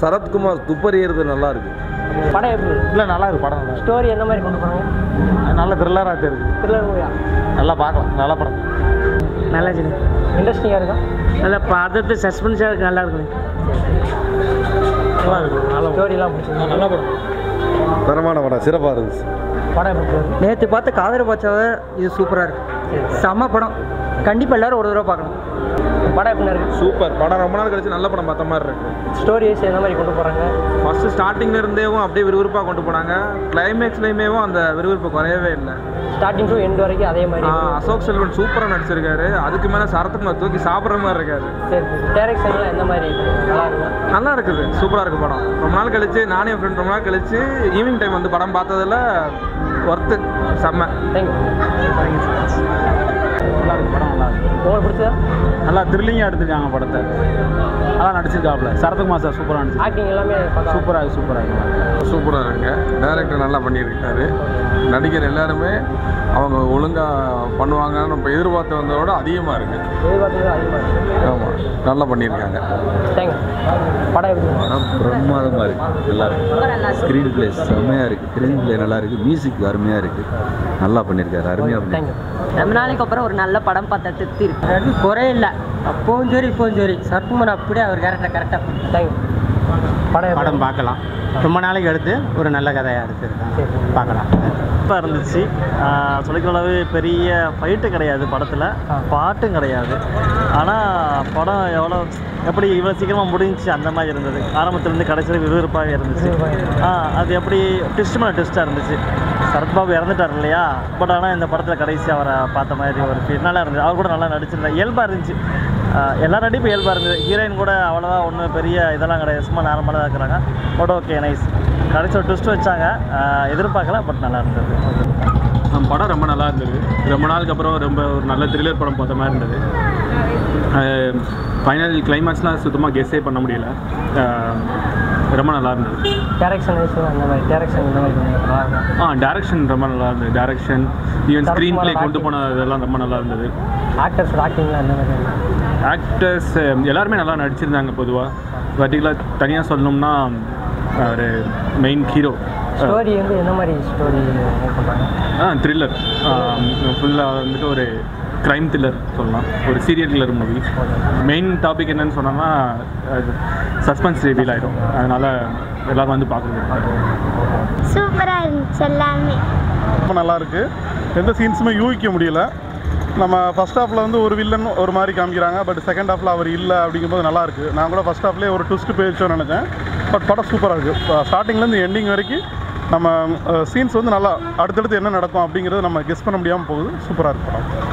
சரத்குமார் துப்பறியறது நல்லா இருக்கு படம் எப்படி இல்லை நல்லா இருக்கு படம் நல்லா ஸ்டோரி என்ன மாதிரி கொண்டு போகிறாங்க இருக்கு நல்ல த்ரில்லராக தெரியுது த்ரில்லர் மூவியா நல்லா பார்க்கலாம் நல்ல படம். நல்லா இருக்குது இன்ட்ரெஸ்டிங்காக இருக்கா? நல்லா பார்த்தது சஸ்பென்ஸாக இருக்கு நல்லா இருக்குது நல்லா இருக்கு நல்லா ஸ்டோரிலாம் பிடிச்சிருக்கு. நல்ல படம். தரமான படம் சிறப்பாக இருந்துச்சு. படம் எப்படி இருக்கு? நேற்று பார்த்த காதல் பாச்சாவை இது சூப்பராக இருக்கு. செம்ம படம். கண்டிப்பாக எல்லாரும் ஒரு தடவை பார்க்கணும். படம் எப்படி இருக்கு? சூப்பர். படம் ரொம்ப நாள் கழிச்சு நல்ல படம் பார்த்த மாதிரி இருக்கு. ஸ்டோரி வைஸ் என்ன மாதிரி கொண்டு போகிறாங்க ஃபர்ஸ்ட் ஸ்டார்டிங்ல இருந்தேவும் அப்படியே விறுவிறுப்பாக கொண்டு போனாங்க. கிளைமேக்ஸ்லையுமேவும் அந்த விறுவிறுப்பு குறையவே இல்லை. ஸ்டார்டிங் டு எண்ட் வரைக்கும் அதே மாதிரி. அசோக் செல்வன் சூப்பராக நடிச்சிருக்காரு. அதுக்கு மேலே சரத்குமார் தூக்கி சாப்பிட்ற மாதிரி இருக்காரு. சரி டேரக்ஷன்லாம் எந்த மாதிரி நல்லா இருக்குது? சூப்பராக இருக்கு படம். ரொம்ப நாள் கழிச்சு நானே என் ஃப்ரெண்ட் ரொம்ப நாள் கழிச்சு ஈவினிங் டைம் வந்து படம் பார்த்ததுல ஒர்த்து செம்ம. தேங்க்யூ நல்லா நல்லா த்ரில்லிங்காக எடுத்துருக்காங்க படத்தை. நல்லா நடிச்சிருக்காப்புல சரத்குமார் சார் சூப்பராக நடிச்சு ஆக்டிங் எல்லாமே சூப்பராக இருக்கு சூப்பராக இருக்கு. சூப்பராக இருக்குங்க. டைரக்டர் நல்லா பண்ணியிருக்காரு. நடிகர் எல்லாருமே அவங்க ஒழுங்காக பண்ணுவாங்கன்னு இப்போ எதிர்பார்த்து வந்ததோட அதிகமாக இருக்கு. எதிர்பார்த்தது அதிகமாக இருக்கு. ஆமாம் நல்லா பண்ணியிருக்காங்க. தேங்க்யூ படம் எப்படி? படம் பிரமாதமாக இருக்குது நல்லா இருக்கு. ஸ்க்ரீன் பிளே செம்மையாக இருக்குது ஸ்க்ரீன் பிளே நல்லா இருக்குது மியூசிக் அருமையாக இருக்குது நல்லா பண்ணியிருக்காரு. அருமையாக தேங்க்யூ ரொம்ப நாளைக்கு அப்புறம் ஒரு நல்ல படம் பார்த்தா திருப்தி இருக்கு. குறை இல்லை. அப்பவும் சரி இப்பவும் சரி. சரத்குமார் அப்படியே அவர் கேரக்டர் கரெக்டாக தேங்க்யூ படம் படம் பார்க்கலாம். ரொம்ப நாளைக்கு எடுத்து ஒரு நல்ல கதையாக எடுத்துருக்காங்க பார்க்கலாம். சூப்பராக இருந்துச்சு. சொல்லிக்கிற அளவு பெரிய ஃபைட்டு கிடையாது படத்தில். பாட்டும் கிடையாது. ஆனால் படம் எவ்வளோ எப்படி இவ்வளோ சீக்கிரமாக முடிஞ்சுச்சு? அந்த மாதிரி இருந்தது. ஆரம்பத்துலேருந்து கடைசியில் விறுவிறுப்பாகவே இருந்துச்சு. அது எப்படி ட்விஸ்ட் மேலே ட்விஸ்ட்டாக இருந்துச்சு. சரத்பாபு இறந்துட்டார் இல்லையா? பட் ஆனால் இந்த படத்தில் கடைசி அவரை பார்த்த மாதிரி ஒரு ஃபீல் நல்லா இருந்துச்சு அவர் கூட நல்லா நடிச்சிருந்தார் இயல்பாக இருந்துச்சு. எல்லா நடிப்பும் இயல்பாக இருந்தது. ஹீரோயின் கூட அவ்வளோவா ஒன்றும் பெரிய இதெல்லாம் கிடையாது. சும்மா நார்மலாக தான் இருக்கிறாங்க. பட் ஓகே நைஸ் கடைசி ஒரு ட்விஸ்ட் வச்சாங்க. எதிர்பார்க்கல பட் நல்லா இருந்தது. நம்ம படம் ரொம்ப நல்லா இருந்தது. ரொம்ப நாளுக்கு அப்புறம் ரொம்ப ஒரு நல்ல த்ரில்லர் படம் பார்த்த மாதிரி இருந்தது. ஃபைனல் கிளைமேக்ஸ்லாம் சுத்தமாக கெஸ்ஸே பண்ண முடியல. ரொம்ப நல்லா இருந்தது டேரக்ஷன் வைஸ் அந்த மாதிரி டேரக்ஷன் இந்த மாதிரி கொஞ்சம் நல்லா இருக்கும். ஆ டேரக்ஷன் ரொம்ப நல்லா இருந்தது டேரக்ஷன் ஈவன் ஸ்க்ரீன் ப்ளே கொண்டு போன இதெல்லாம் ரொம்ப நல்லா இருந்தது ஆக்டர்ஸ் ஆக்டிங்லாம் அந்த மாதிரி இருக்கும். ஆக்டர்ஸ் எல்லாருமே நல்லா நடிச்சிருந்தாங்க பொதுவாக பர்டிகுலர் தனியாக சொல்லணும்னா ஒரு மெயின் ஹீரோ ஸ்டோரி வந்து என்ன மாதிரி ஸ்டோரி ஆ த்ரில்லர் ஃபுல்லாக வந்துட்டு ஒரு க்ரைம் த்ரில்லர் சொல்லலாம். ஒரு serial killer movie main topic என்னன்னு சொன்னோம்னா சஸ்பென்ஸ் ரிவீல் ஆயிடும். அதனால் எல்லாரும் வந்து பார்க்குறது. சூப்பராக இருந்துச்சு எல்லாமே. ரொம்ப நல்லா இருக்கு. எந்த சீன்ஸுமே யூகிக்க முடியல. நம்ம ஃபர்ஸ்ட் ஹாஃபில் வந்து ஒரு வில்லன் ஒரு மாதிரி காமிக்கிறாங்க பட் செகண்ட் ஹாஃபில் அவர் இல்லை அப்படிங்கும்போது நல்லாயிருக்கு நான் கூட ஃபர்ஸ்ட் ஹாஃப்லேயே ஒரு ட்விஸ்ட் போயிடுச்சோன்னு நினச்சேன். பட் படம் சூப்பராக இருக்குது ஸ்டார்டிங்லேருந்து எண்டிங் வரைக்கும் நம்ம சீன்ஸ் வந்து நல்லா அடுத்தடுத்து என்ன நடக்கும் அப்படிங்கிறது நம்ம கெஸ் பண்ண முடியாமல் போகுது. சூப்பராக இருக்கு படம்.